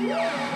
Música